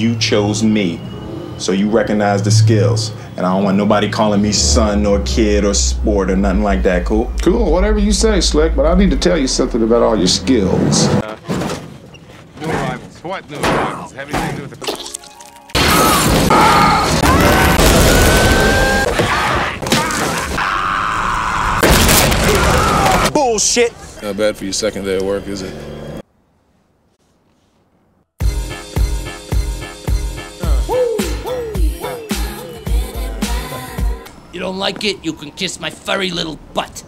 You chose me. So you recognize the skills. And I don't want nobody calling me son or kid or sport or nothing like that, cool? Cool, whatever you say, Slick, but I need to tell you something about all your skills. New arrivals. What new arrivals? Have anything to do with the... Bullshit! Not bad for your second day of work, is it? You don't like it? You can kiss my furry little butt.